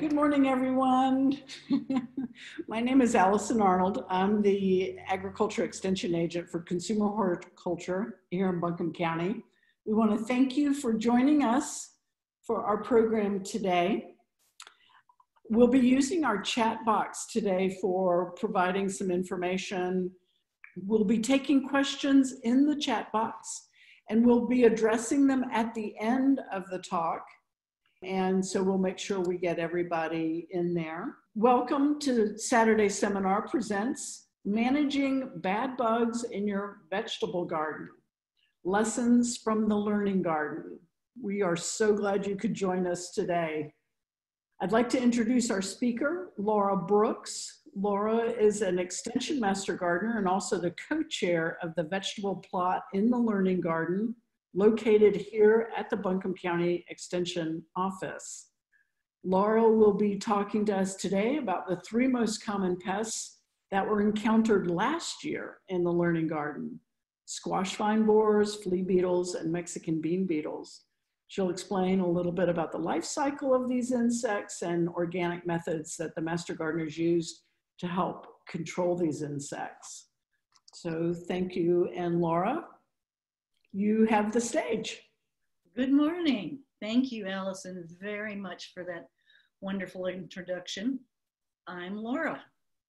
Good morning, everyone. My name is Allison Arnold. I'm the Agriculture Extension Agent for Consumer Horticulture here in Buncombe County. We want to thank you for joining us for our program today. We'll be using our chat box today for providing some information. We'll be taking questions in the chat box and we'll be addressing them at the end of the talk. And so we'll make sure we get everybody in there. Welcome to Saturday Seminar Presents Managing Bad Bugs in Your Vegetable Garden Lessons from the Learning Garden. We are so glad you could join us today. I'd like to introduce our speaker, Laura Brooks. Laura is an Extension Master Gardener and also the co-chair of the vegetable plot in the Learning Garden located here at the Buncombe County Extension Office. Laura will be talking to us today about the three most common pests that were encountered last year in the Learning Garden, squash vine borers, flea beetles, and Mexican bean beetles. She'll explain a little bit about the life cycle of these insects and organic methods that the master gardeners used to help control these insects. So thank you, and Laura, you have the stage. Good morning. Thank you, Allison, very much for that wonderful introduction. I'm Laura.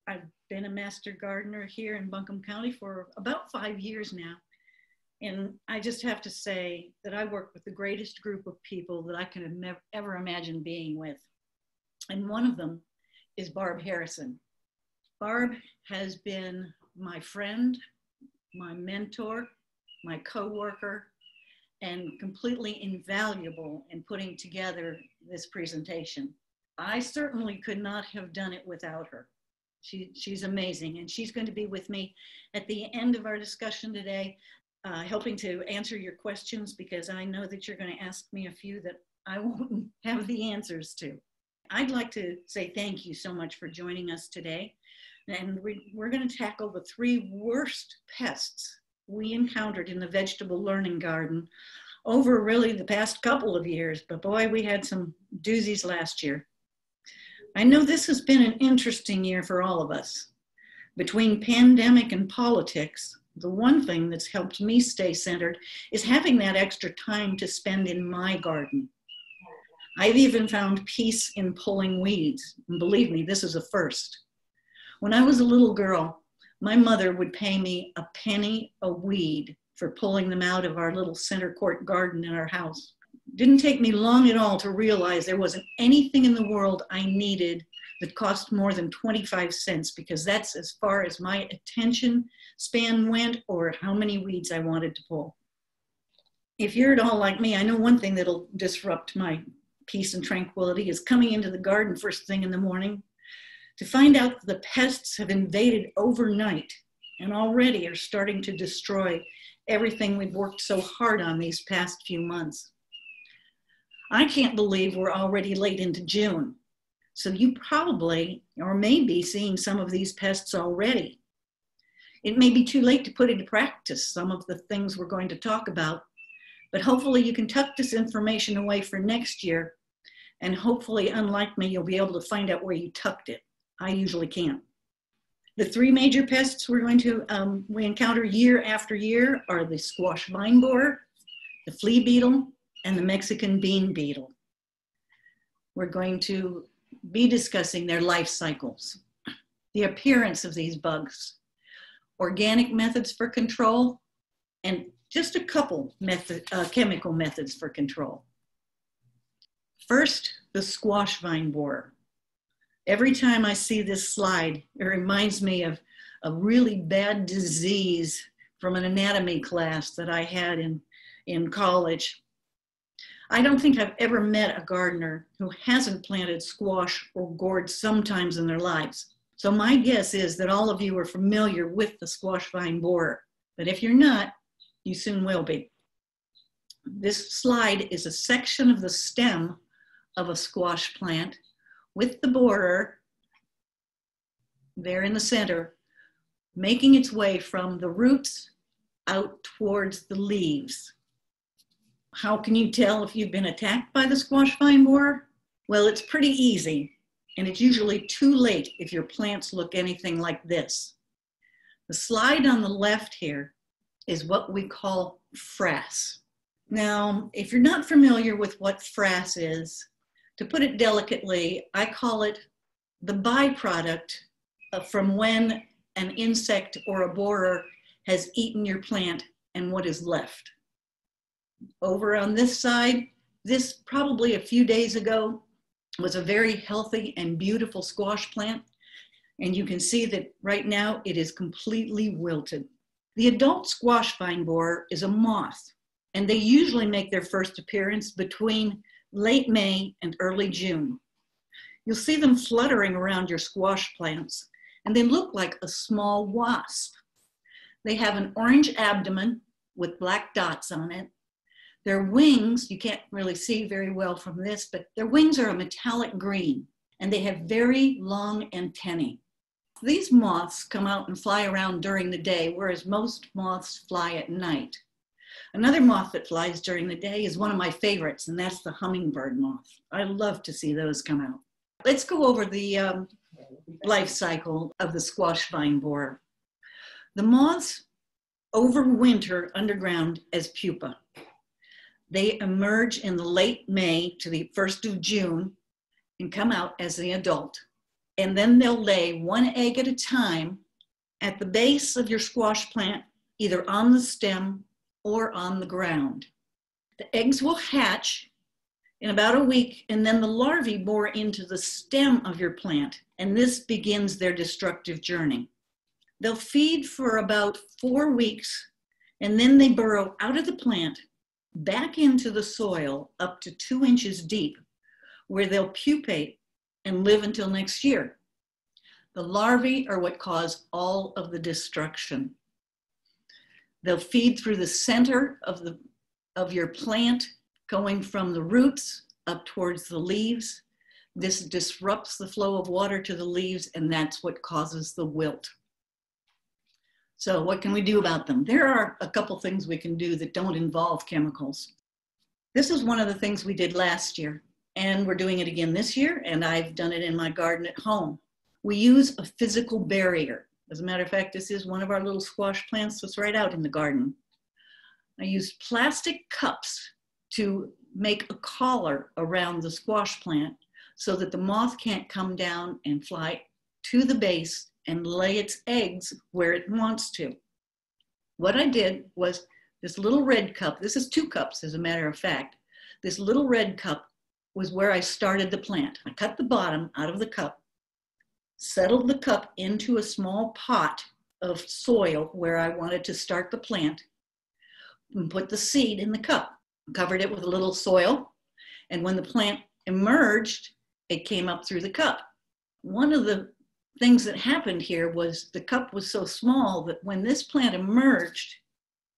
I've been a master gardener here in Buncombe County for about five years now. And I just have to say that I work with the greatest group of people that I can ever imagined being with. And one of them is Barb Harrison. Barb has been my friend, my mentor, my coworker, and completely invaluable in putting together this presentation. I certainly could not have done it without her. She, she's amazing, and she's going to be with me at the end of our discussion today, uh, helping to answer your questions because I know that you're going to ask me a few that I won't have the answers to. I'd like to say thank you so much for joining us today. And we, we're going to tackle the three worst pests we encountered in the vegetable learning garden over really the past couple of years, but boy, we had some doozies last year. I know this has been an interesting year for all of us. Between pandemic and politics, the one thing that's helped me stay centered is having that extra time to spend in my garden. I've even found peace in pulling weeds. And believe me, this is a first. When I was a little girl, my mother would pay me a penny a weed for pulling them out of our little center court garden in our house. Didn't take me long at all to realize there wasn't anything in the world I needed that cost more than 25 cents because that's as far as my attention span went or how many weeds I wanted to pull. If you're at all like me, I know one thing that'll disrupt my peace and tranquility is coming into the garden first thing in the morning to find out that the pests have invaded overnight and already are starting to destroy everything we've worked so hard on these past few months. I can't believe we're already late into June. So you probably or may be seeing some of these pests already. It may be too late to put into practice some of the things we're going to talk about, but hopefully you can tuck this information away for next year. And hopefully, unlike me, you'll be able to find out where you tucked it. I usually can't. The three major pests we're going to, um, we encounter year after year are the squash vine borer, the flea beetle, and the Mexican bean beetle. We're going to be discussing their life cycles, the appearance of these bugs, organic methods for control, and just a couple method, uh, chemical methods for control. First, the squash vine borer. Every time I see this slide, it reminds me of a really bad disease from an anatomy class that I had in, in college. I don't think I've ever met a gardener who hasn't planted squash or gourd sometimes in their lives. So my guess is that all of you are familiar with the squash vine borer, but if you're not, you soon will be. This slide is a section of the stem of a squash plant with the borer there in the center, making its way from the roots out towards the leaves. How can you tell if you've been attacked by the squash vine borer? Well, it's pretty easy. and it's usually too late if your plants look anything like this. The slide on the left here is what we call frass. Now, if you're not familiar with what frass is, to put it delicately, I call it the byproduct from when an insect or a borer has eaten your plant and what is left. Over on this side, this probably a few days ago was a very healthy and beautiful squash plant. And you can see that right now it is completely wilted. The adult squash vine borer is a moth, and they usually make their first appearance between late May and early June. You'll see them fluttering around your squash plants, and they look like a small wasp. They have an orange abdomen with black dots on it. Their wings, you can't really see very well from this, but their wings are a metallic green, and they have very long antennae. These moths come out and fly around during the day, whereas most moths fly at night. Another moth that flies during the day is one of my favorites, and that's the hummingbird moth. I love to see those come out. Let's go over the um, life cycle of the squash vine borer. The moths overwinter underground as pupa. They emerge in the late May to the 1st of June and come out as the adult. And then they'll lay one egg at a time at the base of your squash plant, either on the stem or on the ground. The eggs will hatch in about a week, and then the larvae bore into the stem of your plant, and this begins their destructive journey. They'll feed for about four weeks, and then they burrow out of the plant back into the soil up to two inches deep, where they'll pupate and live until next year. The larvae are what cause all of the destruction. They'll feed through the center of, the, of your plant, going from the roots up towards the leaves. This disrupts the flow of water to the leaves, and that's what causes the wilt. So what can we do about them? There are a couple things we can do that don't involve chemicals. This is one of the things we did last year, and we're doing it again this year, and I've done it in my garden at home. We use a physical barrier. As a matter of fact, this is one of our little squash plants that's right out in the garden. I used plastic cups to make a collar around the squash plant so that the moth can't come down and fly to the base and lay its eggs where it wants to. What I did was this little red cup, this is two cups as a matter of fact, this little red cup was where I started the plant. I cut the bottom out of the cup settled the cup into a small pot of soil where I wanted to start the plant, and put the seed in the cup, covered it with a little soil, and when the plant emerged, it came up through the cup. One of the things that happened here was the cup was so small that when this plant emerged,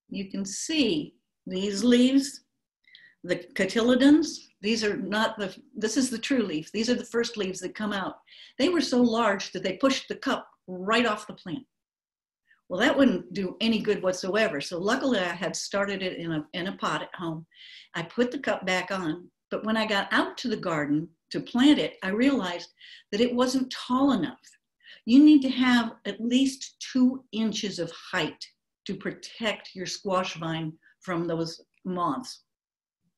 you can see these leaves, the cotyledons, these are not the, this is the true leaf. These are the first leaves that come out. They were so large that they pushed the cup right off the plant. Well, that wouldn't do any good whatsoever. So luckily I had started it in a, in a pot at home. I put the cup back on, but when I got out to the garden to plant it, I realized that it wasn't tall enough. You need to have at least two inches of height to protect your squash vine from those moths.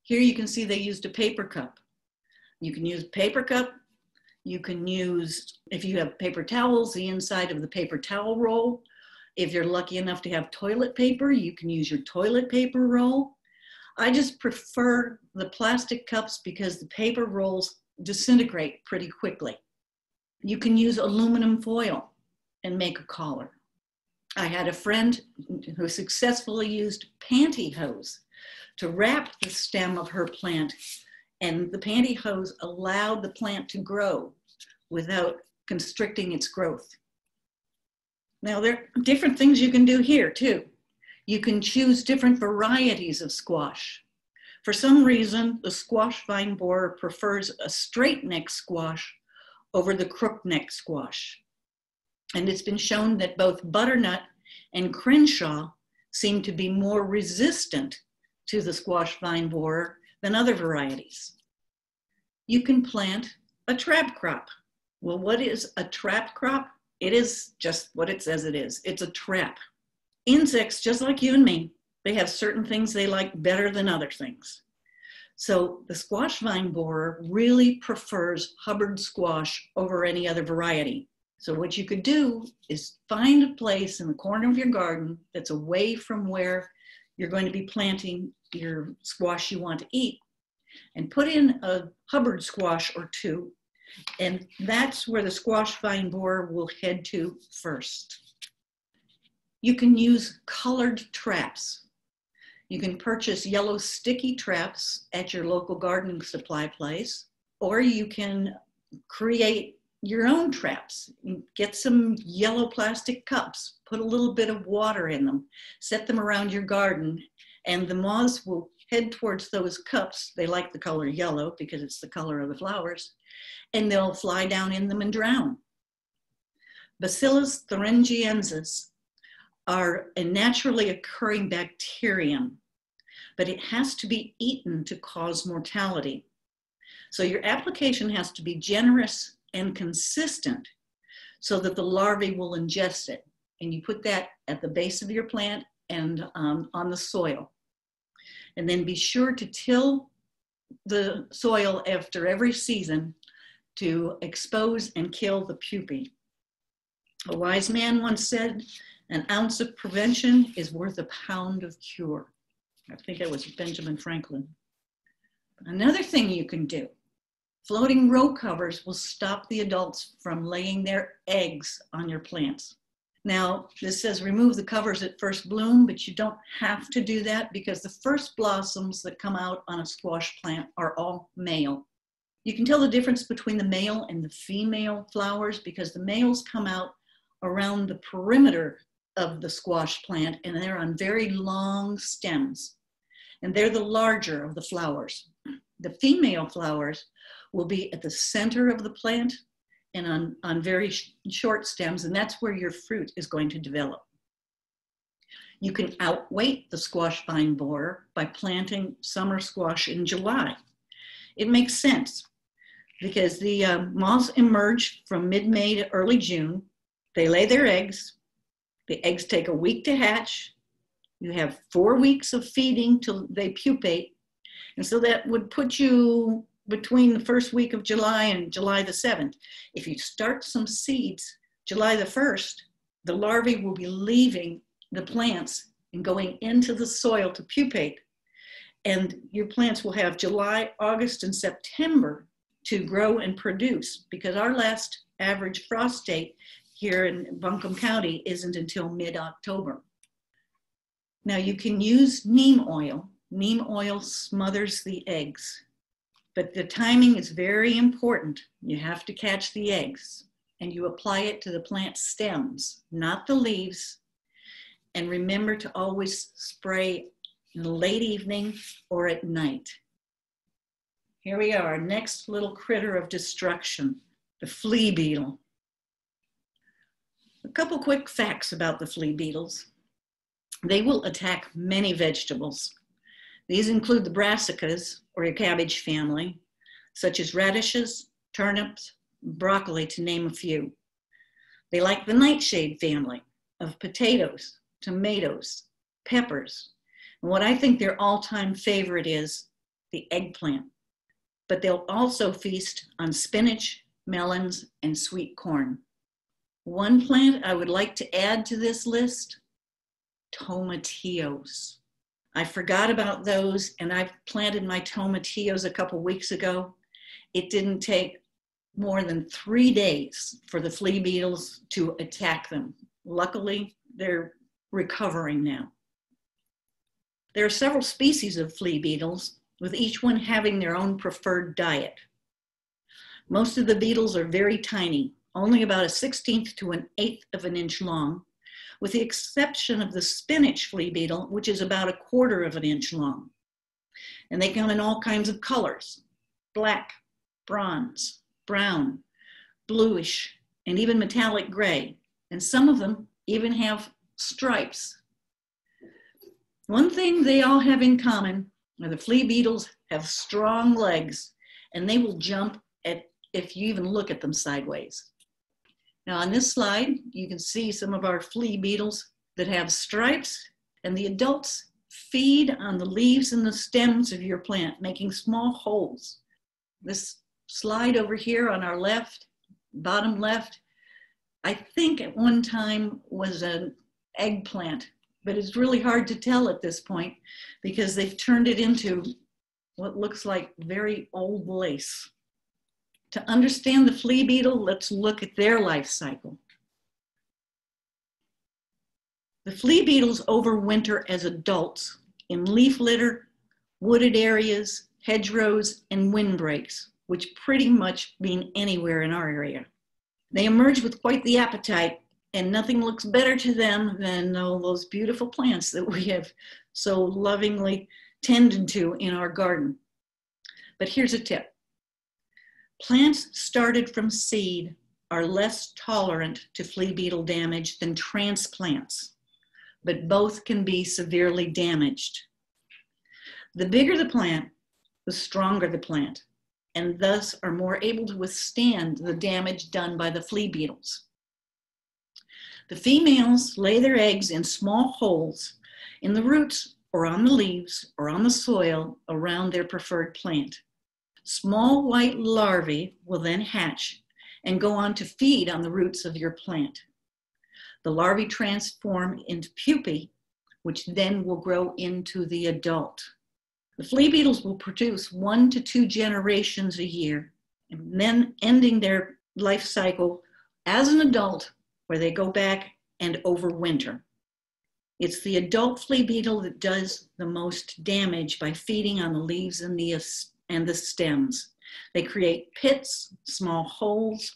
Here you can see they used a paper cup. You can use paper cup. You can use, if you have paper towels, the inside of the paper towel roll. If you're lucky enough to have toilet paper, you can use your toilet paper roll. I just prefer the plastic cups because the paper rolls disintegrate pretty quickly. You can use aluminum foil and make a collar. I had a friend who successfully used pantyhose to wrap the stem of her plant. And the pantyhose allowed the plant to grow without constricting its growth. Now, there are different things you can do here too. You can choose different varieties of squash. For some reason, the squash vine borer prefers a straight neck squash over the crook neck squash. And it's been shown that both butternut and crenshaw seem to be more resistant to the squash vine borer than other varieties. You can plant a trap crop. Well, what is a trap crop? It is just what it says it is. It's a trap. Insects, just like you and me, they have certain things they like better than other things. So the squash vine borer really prefers Hubbard squash over any other variety. So what you could do is find a place in the corner of your garden that's away from where you're going to be planting your squash you want to eat and put in a Hubbard squash or two. And that's where the squash vine borer will head to first. You can use colored traps. You can purchase yellow sticky traps at your local gardening supply place, or you can create your own traps. Get some yellow plastic cups, put a little bit of water in them, set them around your garden, and the moths will head towards those cups. They like the color yellow because it's the color of the flowers, and they'll fly down in them and drown. Bacillus thuringiensis are a naturally occurring bacterium, but it has to be eaten to cause mortality. So your application has to be generous and consistent so that the larvae will ingest it. And you put that at the base of your plant and um, on the soil. And then be sure to till the soil after every season to expose and kill the pupae. A wise man once said, an ounce of prevention is worth a pound of cure. I think that was Benjamin Franklin. Another thing you can do floating row covers will stop the adults from laying their eggs on your plants. Now, this says remove the covers at first bloom, but you don't have to do that because the first blossoms that come out on a squash plant are all male. You can tell the difference between the male and the female flowers because the males come out around the perimeter of the squash plant and they're on very long stems. And they're the larger of the flowers. The female flowers will be at the center of the plant and on, on very sh short stems, and that's where your fruit is going to develop. You can outweight the squash vine borer by planting summer squash in July. It makes sense because the uh, moths emerge from mid-May to early June. They lay their eggs, the eggs take a week to hatch. You have four weeks of feeding till they pupate. And so that would put you between the first week of July and July the 7th. If you start some seeds July the 1st, the larvae will be leaving the plants and going into the soil to pupate. And your plants will have July, August, and September to grow and produce because our last average frost date here in Buncombe County isn't until mid-October. Now you can use neem oil. Neem oil smothers the eggs, but the timing is very important. You have to catch the eggs and you apply it to the plant stems, not the leaves. And remember to always spray in the late evening or at night. Here we are, next little critter of destruction, the flea beetle. A couple quick facts about the flea beetles. They will attack many vegetables. These include the brassicas, or your cabbage family, such as radishes, turnips, broccoli, to name a few. They like the nightshade family of potatoes, tomatoes, peppers. And what I think their all time favorite is the eggplant. But they'll also feast on spinach, melons, and sweet corn. One plant I would like to add to this list, tomatillos. I forgot about those and I planted my tomatillos a couple weeks ago. It didn't take more than three days for the flea beetles to attack them. Luckily, they're recovering now. There are several species of flea beetles, with each one having their own preferred diet. Most of the beetles are very tiny, only about a 16th to an eighth of an inch long, with the exception of the spinach flea beetle, which is about a quarter of an inch long. And they come in all kinds of colors, black, bronze, brown, bluish, and even metallic gray. And some of them even have stripes. One thing they all have in common are the flea beetles have strong legs and they will jump at if you even look at them sideways. Now on this slide, you can see some of our flea beetles that have stripes and the adults feed on the leaves and the stems of your plant, making small holes. This slide over here on our left, bottom left, I think at one time was an eggplant, but it's really hard to tell at this point because they've turned it into what looks like very old lace. To understand the flea beetle, let's look at their life cycle. The flea beetles overwinter as adults in leaf litter, wooded areas, hedgerows, and windbreaks, which pretty much mean anywhere in our area. They emerge with quite the appetite, and nothing looks better to them than all those beautiful plants that we have so lovingly tended to in our garden. But here's a tip plants started from seed are less tolerant to flea beetle damage than transplants, but both can be severely damaged. The bigger the plant, the stronger the plant and thus are more able to withstand the damage done by the flea beetles. The females lay their eggs in small holes in the roots or on the leaves or on the soil around their preferred plant. Small white larvae will then hatch and go on to feed on the roots of your plant. The larvae transform into pupae, which then will grow into the adult. The flea beetles will produce one to two generations a year, and then ending their life cycle as an adult, where they go back and overwinter. It's the adult flea beetle that does the most damage by feeding on the leaves and the, and the stems. They create pits, small holes.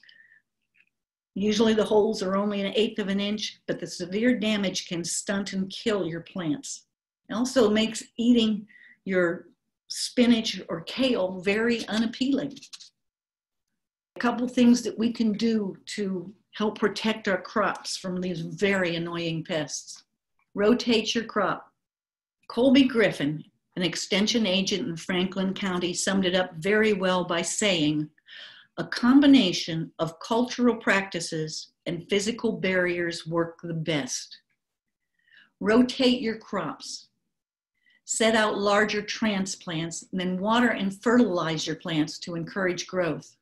Usually the holes are only an eighth of an inch, but the severe damage can stunt and kill your plants. It also makes eating your spinach or kale very unappealing. A couple things that we can do to help protect our crops from these very annoying pests. Rotate your crop. Colby Griffin, an extension agent in Franklin County, summed it up very well by saying, a combination of cultural practices and physical barriers work the best. Rotate your crops set out larger transplants, then water and fertilize your plants to encourage growth.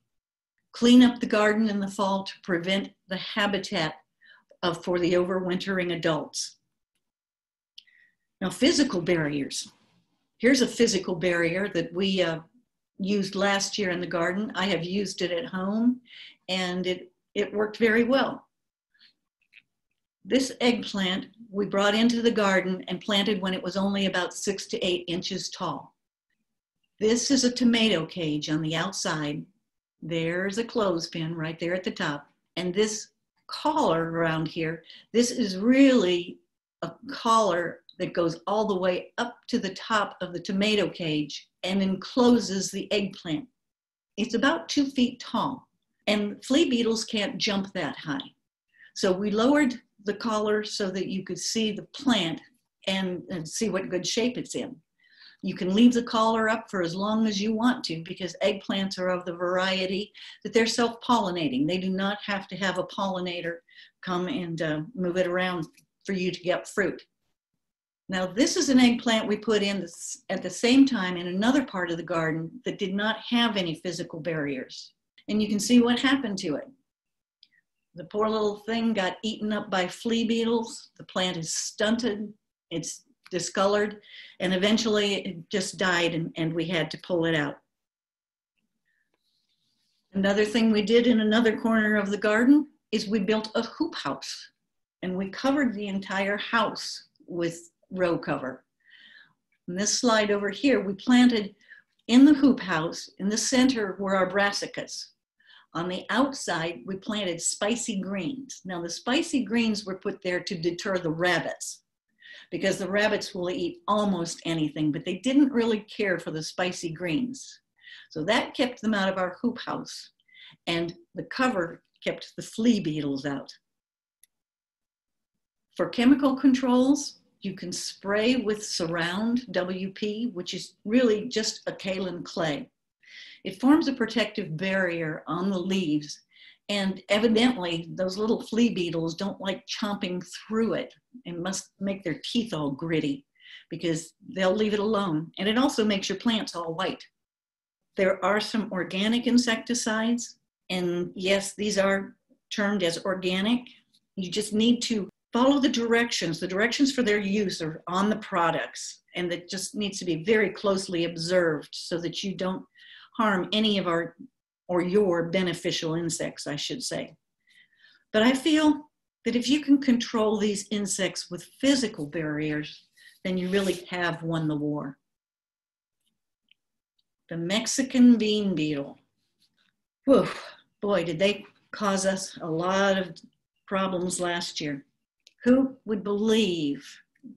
Clean up the garden in the fall to prevent the habitat of, for the overwintering adults. Now, physical barriers. Here's a physical barrier that we uh, used last year in the garden. I have used it at home and it, it worked very well. This eggplant we brought into the garden and planted when it was only about six to eight inches tall. This is a tomato cage on the outside. There's a clothespin right there at the top. And this collar around here, this is really a collar that goes all the way up to the top of the tomato cage and encloses the eggplant. It's about two feet tall, and flea beetles can't jump that high. So we lowered the collar so that you could see the plant and, and see what good shape it's in. You can leave the collar up for as long as you want to because eggplants are of the variety that they're self pollinating. They do not have to have a pollinator come and uh, move it around for you to get fruit. Now, this is an eggplant we put in this, at the same time in another part of the garden that did not have any physical barriers. And you can see what happened to it. The poor little thing got eaten up by flea beetles. The plant is stunted, it's discolored, and eventually it just died and, and we had to pull it out. Another thing we did in another corner of the garden is we built a hoop house and we covered the entire house with row cover. In this slide over here, we planted in the hoop house, in the center were our brassicas. On the outside, we planted spicy greens. Now, the spicy greens were put there to deter the rabbits because the rabbits will eat almost anything, but they didn't really care for the spicy greens. So that kept them out of our hoop house. And the cover kept the flea beetles out. For chemical controls, you can spray with Surround WP, which is really just a kaolin clay. it forms a protective barrier on the leaves. And evidently, those little flea beetles don't like chomping through it and must make their teeth all gritty because they'll leave it alone. And it also makes your plants all white. There are some organic insecticides. And yes, these are termed as organic. You just need to follow the directions. The directions for their use are on the products, and that just needs to be very closely observed so that you don't harm any of our or your beneficial insects, I should say. But I feel that if you can control these insects with physical barriers, then you really have won the war. The Mexican bean beetle. Whew, boy, did they cause us a lot of problems last year. Who would believe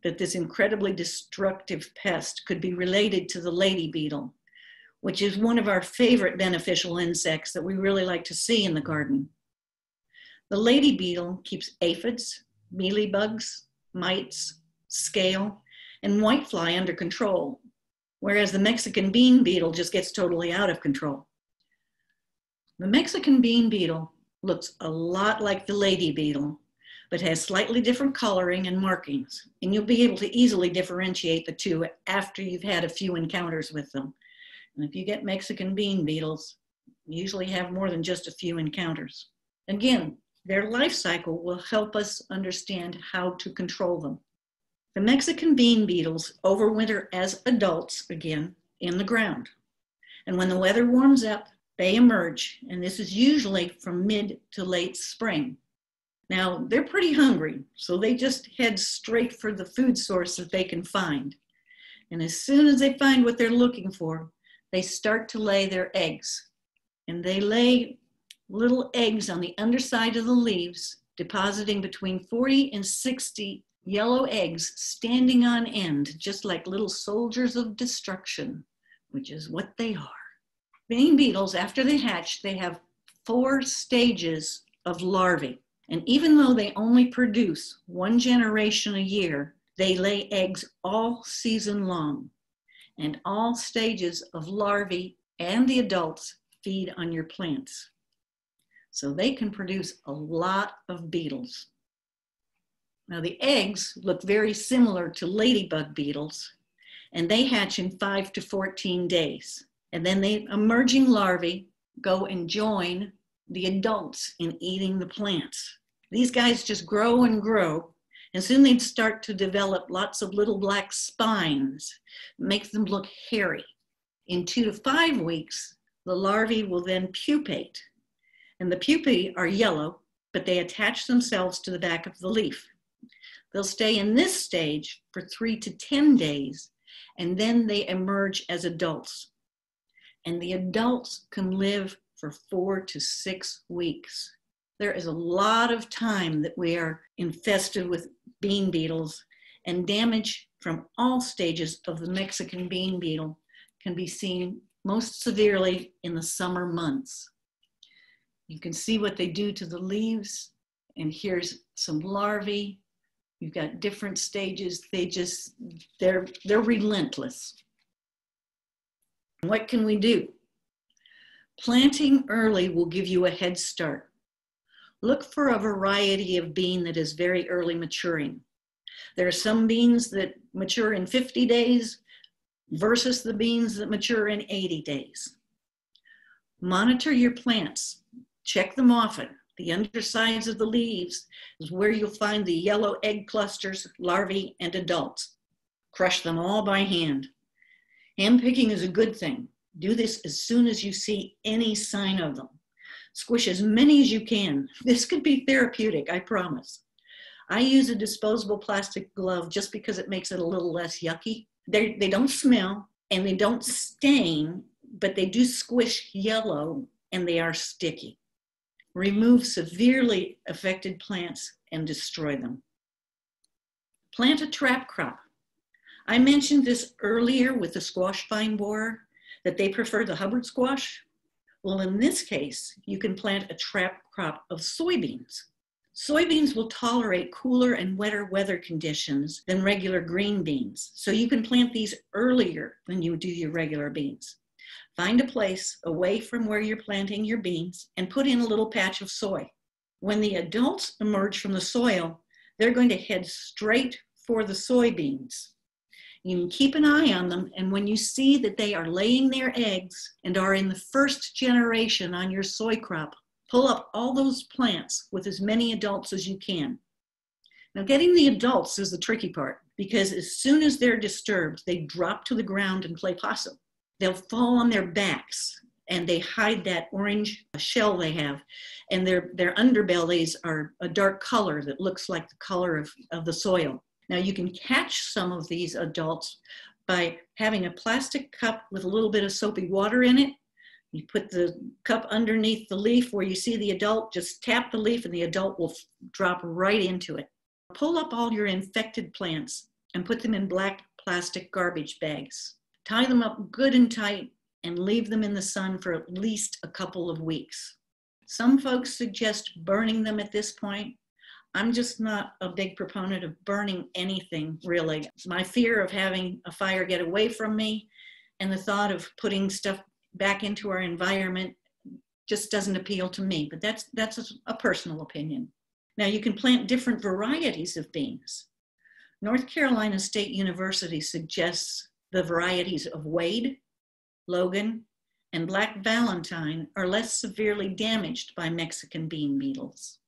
that this incredibly destructive pest could be related to the lady beetle, which is one of our favorite beneficial insects that we really like to see in the garden? The lady beetle keeps aphids, mealybugs, mites, scale, and whitefly under control, whereas the Mexican bean beetle just gets totally out of control. The Mexican bean beetle looks a lot like the lady beetle, but has slightly different coloring and markings. And you'll be able to easily differentiate the two after you've had a few encounters with them. And if you get Mexican bean beetles, you usually have more than just a few encounters. Again, their life cycle will help us understand how to control them. The Mexican bean beetles overwinter as adults again in the ground. And when the weather warms up, they emerge, and this is usually from mid to late spring. Now, they're pretty hungry, so they just head straight for the food source that they can find. And as soon as they find what they're looking for, they start to lay their eggs. And they lay little eggs on the underside of the leaves, depositing between 40 and 60 yellow eggs standing on end, just like little soldiers of destruction, which is what they are. Bean beetles, after they hatch, they have four stages of larvae. And even though they only produce one generation a year, they lay eggs all season long. And all stages of larvae and the adults feed on your plants. So they can produce a lot of beetles. Now, the eggs look very similar to ladybug beetles, and they hatch in 5 to 14 days. And then the emerging larvae go and join the adults in eating the plants. These guys just grow and grow, and soon they'd start to develop lots of little black spines, make them look hairy. In two to five weeks, the larvae will then pupate, and the pupae are yellow, but they attach themselves to the back of the leaf. They'll stay in this stage for three to 10 days, and then they emerge as adults. And the adults can live for four to six weeks. There is a lot of time that we are infested with bean beetles, and damage from all stages of the Mexican bean beetle can be seen most severely in the summer months. You can see what they do to the leaves, and here's some larvae You've got different stages. They just, they're, they're relentless. What can we do? Planting early will give you a head start. Look for a variety of bean that is very early maturing. There are some beans that mature in 50 days versus the beans that mature in 80 days. Monitor your plants. Check them often. The undersides of the leaves is where you'll find the yellow egg clusters, larvae, and adults. Crush them all by hand. Hand picking is a good thing. Do this as soon as you see any sign of them. Squish as many as you can. This could be therapeutic, I promise. I use a disposable plastic glove just because it makes it a little less yucky. They, they don't smell and they don't stain, but they do squish yellow and they are sticky remove severely affected plants and destroy them. Plant a trap crop. I mentioned this earlier with the squash vine borer, that they prefer the Hubbard squash. Well, in this case, you can plant a trap crop of soybeans. Soybeans will tolerate cooler and wetter weather conditions than regular green beans, so you can plant these earlier than you do your regular beans. Find a place away from where you're planting your beans and put in a little patch of soy. When the adults emerge from the soil, they're going to head straight for the soybeans. You can keep an eye on them, and when you see that they are laying their eggs and are in the first generation on your soy crop, pull up all those plants with as many adults as you can. Now, getting the adults is the tricky part because as soon as they're disturbed, they drop to the ground and play possum. They'll fall on their backs and they hide that orange shell they have and their, their underbellies are a dark color that looks like the color of, of the soil. Now you can catch some of these adults by having a plastic cup with a little bit of soapy water in it. You put the cup underneath the leaf where you see the adult, just tap the leaf and the adult will drop right into it. Pull up all your infected plants and put them in black plastic garbage bags. Tie them up good and tight and leave them in the sun for at least a couple of weeks. Some folks suggest burning them at this point. I'm just not a big proponent of burning anything, really. My fear of having a fire get away from me and the thought of putting stuff back into our environment just doesn't appeal to me, but that's, that's a personal opinion. Now, you can plant different varieties of beans. North Carolina State University suggests the varieties of Wade, Logan, and Black Valentine are less severely damaged by Mexican bean beetles.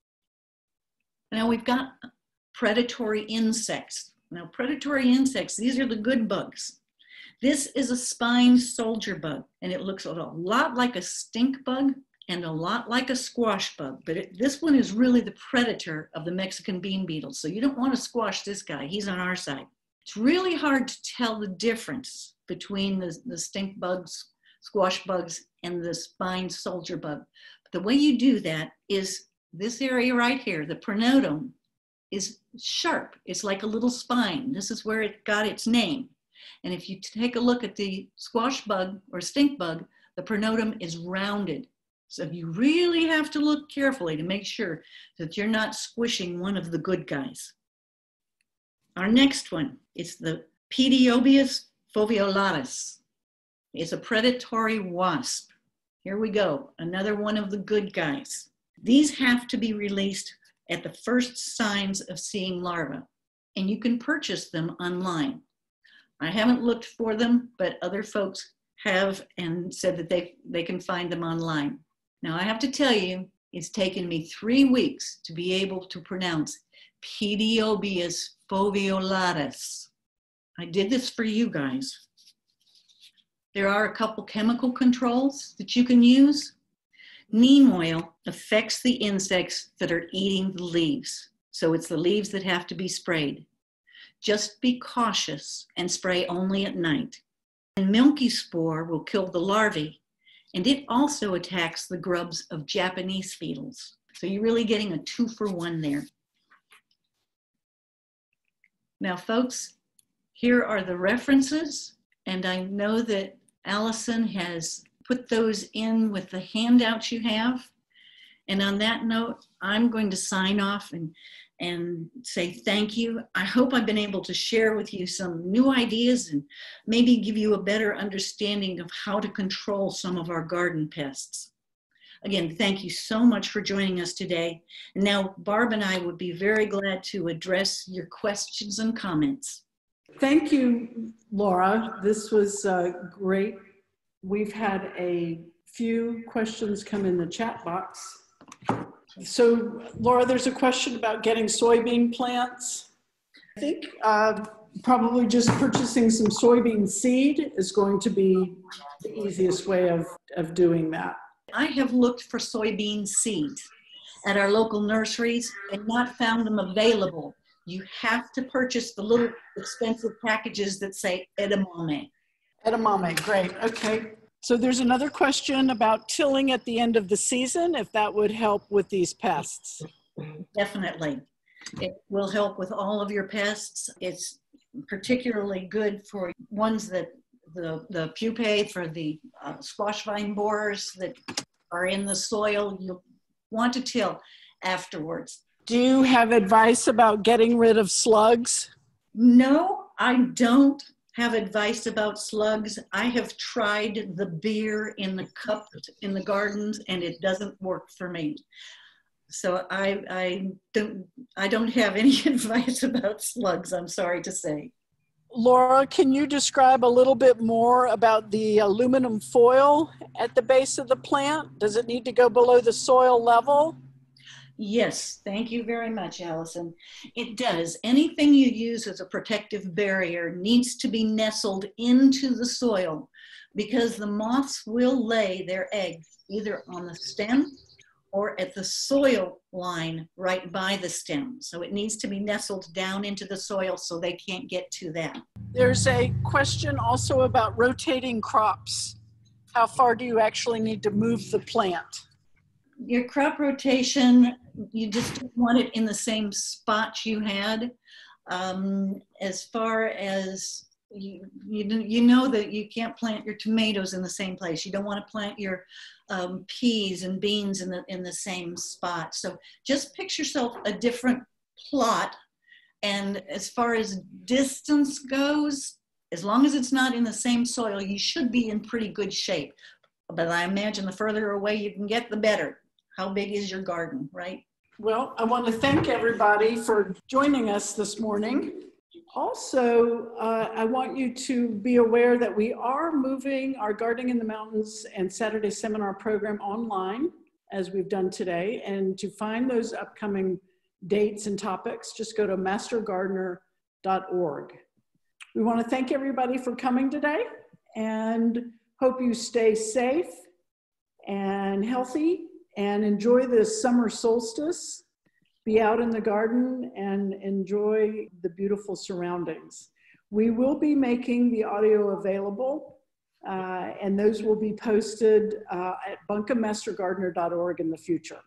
Now we've got predatory insects. Now predatory insects, these are the good bugs. This is a spine soldier bug, and it looks a lot like a stink bug and a lot like a squash bug, but it, this one is really the predator of the Mexican bean beetle. So you don't want to squash this guy, he's on our side. It's really hard to tell the difference between the, the stink bugs, squash bugs, and the spine soldier bug. But the way you do that is this area right here, the pronotum, is sharp. It's like a little spine. This is where it got its name. And if you take a look at the squash bug or stink bug, the pronotum is rounded. So you really have to look carefully to make sure that you're not squishing one of the good guys. Our next one is the Pediobius foveolatus. It's a predatory wasp. Here we go, another one of the good guys. These have to be released at the first signs of seeing larvae, and you can purchase them online. I haven't looked for them, but other folks have and said that they, they can find them online. Now, I have to tell you, it's taken me three weeks to be able to pronounce Pediobius foveolatus. I did this for you guys. There are a couple chemical controls that you can use. Neem oil affects the insects that are eating the leaves. So it's the leaves that have to be sprayed. Just be cautious and spray only at night. And milky spore will kill the larvae, and it also attacks the grubs of Japanese beetles. So you're really getting a two for one there. Now, folks, here are the references, and I know that Allison has put those in with the handouts you have. And on that note, I'm going to sign off and, and say thank you. I hope I've been able to share with you some new ideas and maybe give you a better understanding of how to control some of our garden pests. Again, thank you so much for joining us today. And now Barb and I would be very glad to address your questions and comments. Thank you, Laura. This was uh, great. We've had a few questions come in the chat box. So, Laura, there's a question about getting soybean plants. I think uh, probably just purchasing some soybean seed is going to be the easiest way of, of doing that. I have looked for soybean seeds at our local nurseries and not found them available. You have to purchase the little expensive packages that say edamame. Edamame, great. Okay. So there's another question about tilling at the end of the season, if that would help with these pests. Definitely. It will help with all of your pests. It's particularly good for ones that the, the pupae for the uh, squash vine borers that are in the soil. You'll want to till afterwards. Do you have advice about getting rid of slugs? No, I don't. Have advice about slugs, I have tried the beer in the cup in the gardens and it doesn't work for me. So I, I don't I don't have any advice about slugs, I'm sorry to say. Laura, can you describe a little bit more about the aluminum foil at the base of the plant? Does it need to go below the soil level? Yes, thank you very much, Allison. It does. Anything you use as a protective barrier needs to be nestled into the soil because the moths will lay their eggs either on the stem or at the soil line right by the stem. So it needs to be nestled down into the soil so they can't get to that. There's a question also about rotating crops. How far do you actually need to move the plant? Your crop rotation, you just want it in the same spot you had. Um, as far as you, you, you know that you can't plant your tomatoes in the same place. You don't want to plant your um, peas and beans in the, in the same spot. So just picture yourself a different plot. And as far as distance goes, as long as it's not in the same soil, you should be in pretty good shape. But I imagine the further away you can get, the better. How big is your garden, right? Well, I want to thank everybody for joining us this morning. Also, uh, I want you to be aware that we are moving our Gardening in the Mountains and Saturday seminar program online, as we've done today. And to find those upcoming dates and topics, just go to mastergardener.org. We want to thank everybody for coming today and hope you stay safe and healthy and enjoy this summer solstice be out in the garden and enjoy the beautiful surroundings. We will be making the audio available uh, and those will be posted uh, at buncombemastergardener.org in the future.